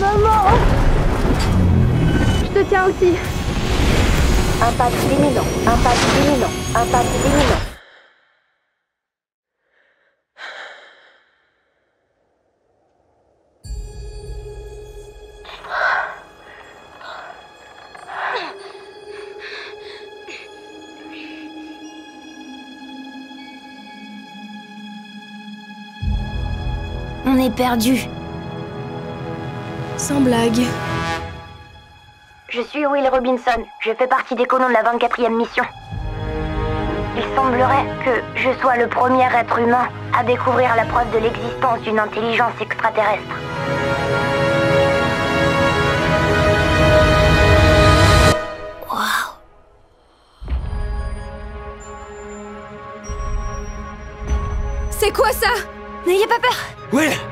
Maman Je te tiens aussi. Impact imminent, impact imminent, impact imminent. On est perdu. Sans blague. Je suis Will Robinson. Je fais partie des colons de la 24e mission. Il semblerait que je sois le premier être humain à découvrir la preuve de l'existence d'une intelligence extraterrestre. Waouh. C'est quoi ça? N'ayez pas peur Will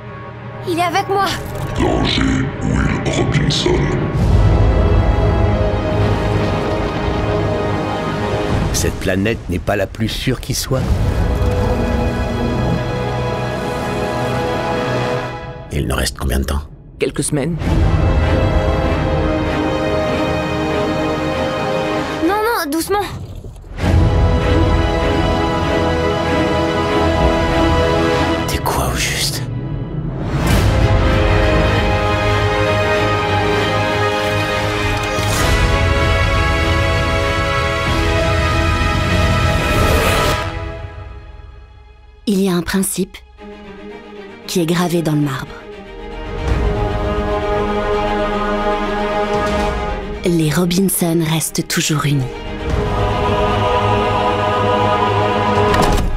Il est avec moi Danger, Will Robinson. Cette planète n'est pas la plus sûre qui soit. Il nous reste combien de temps? Quelques semaines Non, non, doucement Il y a un principe qui est gravé dans le marbre. Les Robinson restent toujours unis.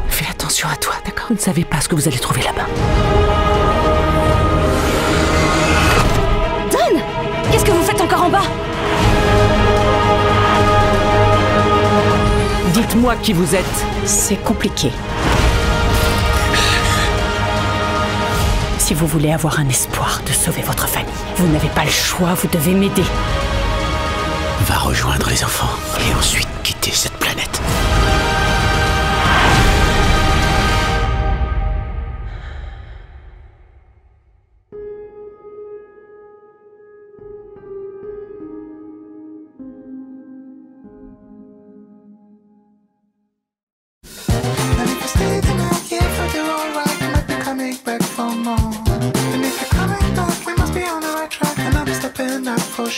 Fais attention à toi, d'accord? Vous ne savez pas ce que vous allez trouver là-bas. Don Qu'est-ce que vous faites encore en bas? Dites-moi qui vous êtes. C'est compliqué. Si vous voulez avoir un espoir de sauver votre famille, vous n'avez pas le choix, vous devez m'aider. Va rejoindre les enfants et ensuite quitter cette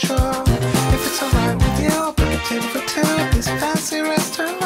sure if it's alright with you. Book a table for two at this fancy restaurant.